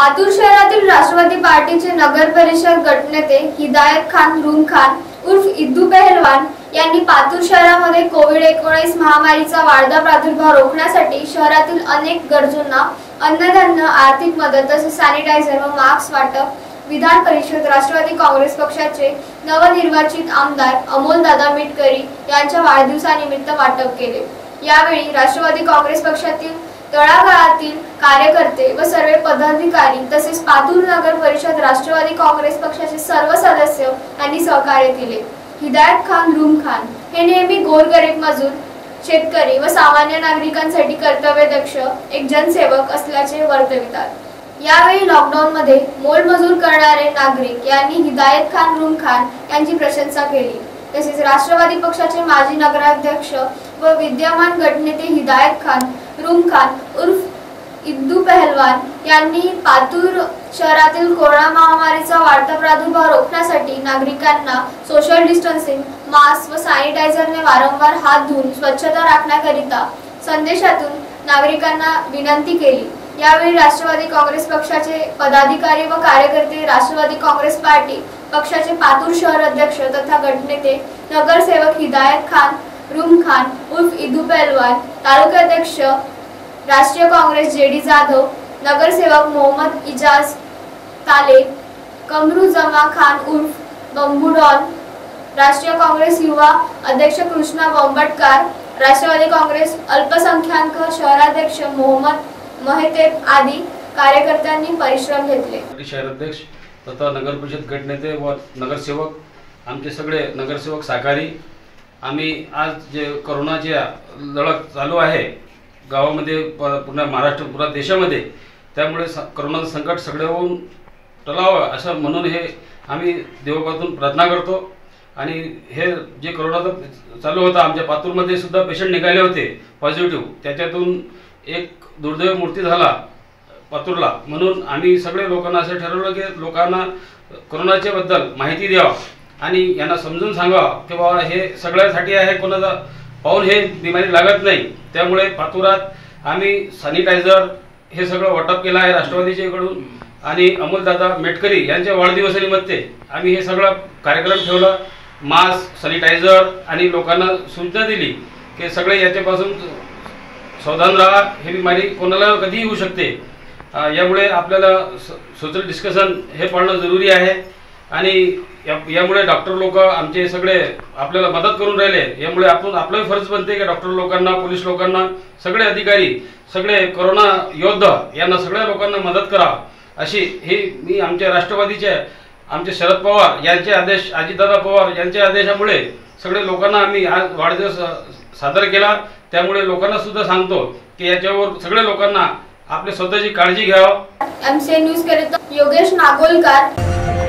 पातूर शहरातील राष्ट्रवादी पार्टीचे नगर परिषद गटनेते हिदायत खान रूम खान उर्फ इद्दू पेहलवान यांनी पातूर शहरामध्ये कोविड एकोणीस महामारीचा वाढता प्रादुर्भाव रोखण्यासाठी शहरातील अनेक गरजूंना अन्नधान्य आर्थिक मदत तसेच सॅनिटायझर व मास्क वाटप विधान परिषद राष्ट्रवादी काँग्रेस पक्षाचे नवनिर्वाचित आमदार अमोलदादा मिटकरी यांच्या वाढदिवसानिमित्त वाटप केले. यावेळी राष्ट्रवादी काँग्रेस पक्षातील तळागाळातील कार्यकर्ते व सर्व पदाधिकारी तसेच पातूर नगर परिषद राष्ट्रवादी काँग्रेस पक्षाचे सर्व सदस्य यांनी सहकार्य केले. हिदायत खान रूम खान हे नेहमी गोरगरीब मजूर शेतकरी व सामान्य नागरिकांसाठी कर्तव्यदक्ष एक जनसेवक असल्याचे वर्तवितात. यावेळी लॉकडाऊन मध्ये मोलमजूर करणारे नागरिक यांनी हिदायत खान रूम खान यांची प्रशंसा केली. तसेच राष्ट्रवादी पक्षाचे माजी नगराध्यक्ष व विद्यमान गटनेते हिदायत खान रुमखान उर्फ इद्दू पहलवान यांनी पातूर शहरातील कोरोना महामारीचा वाढता प्रादुर्भाव रोखण्यासाठी नागरिकांना सोशल डिस्टन्सिंग मास्क व सॅनिटायझरने वारंवार हात धुवून स्वच्छता राखण्याकरिता संदेशातून नागरिकांना विनंती केली. यावेळी राष्ट्रवादी काँग्रेस पक्षाचे पदाधिकारी व कार्यकर्ते राष्ट्रवादी काँग्रेस पार्टी पक्षाचे पातूर शहर अध्यक्ष तथा गटनेते नगरसेवक हिदायत खान रूम खान उर्फ इदू पहलवान तालुकाध्यक्ष राष्ट्रीय काँग्रेस जे डी जाधव नगरसेवक मोहम्मद इजाज ताले कमरू जमा खान उर्फ बंबू डॉन राष्ट्रीय काँग्रेस युवा अध्यक्ष कृष्णा बोंबटकर राष्ट्रवादी काँग्रेस अल्पसंख्याक शहराध्यक्ष मोहम्मद महतेब आदी कार्यकर्त्यांनी परिश्रम घेतले. शहराध्यक्ष तथा नगर परिषद गटनेते व नगरसेवक आमचे सगळे नगरसेवक सहकारी आम्ही आज जे करोनाची लढत चालू आहे गावामध्ये प- पूर्ण महाराष्ट्र पुरा देशामध्ये त्यामुळे स करोनाचं संकट सगळ्याहून टलावं असं म्हणून हे आम्ही देवबातून प्रार्थना करतो. आणि हे जे करोनाचं चालू होतं आमच्या पातूरमध्ये सुद्धा पेशंट निघाले होते पॉझिटिव्ह त्याच्यातून एक दुर्दैव मूर्ती झाला पातूरला. म्हणून आम्ही सगळे लोकांना असं ठरवलं की लोकांना करोनाच्याबद्दल माहिती द्यावं. आणि यांना समजून सांगावं की बाबा हे सगळ्यासाठी आहे कोणाचा पाहून हे बिमारी लागत नाही. त्यामुळे पातुरात आम्ही सॅनिटायझर हे सगळं वाटप केलं आहे राष्ट्रवादीच्याकडून आणि अमोलदादा मेटकरी यांच्या वाढदिवसानिमित्त आम्ही हे सगळं कार्यक्रम ठेवला. मास्क सॅनिटायझर आणि लोकांना सूचना दिली की सगळे याच्यापासून सावधान राहा. हे बिमारी कोणाला कधीही होऊ शकते. यामुळे आपल्याला सोशल डिस्कशन हे पाळणं जरुरी आहे. आणि यामुळे डॉक्टर लोक आमचे सगळे आपल्याला मदत करून राहिले. यामुळे आपण आपलाही फर्ज बनते की डॉक्टर लोकांना पोलीस लोकांना सगळे अधिकारी सगळे करोना योद्धा यांना सगळ्या लोकांना मदत करा अशी ही मी आमच्या राष्ट्रवादीचे आमचे शरद पवार यांचे आदेश अजितदादा पवार यांच्या आदेशामुळे सगळे लोकांना आम्ही आज वाढदिवस सादर केला. त्यामुळे लोकांना सुद्धा सांगतो की याच्यावर सगळ्या लोकांना आपली स्वतःची काळजी घ्यावं. एमसीए न्यूज करिता योगेश नागोलकर.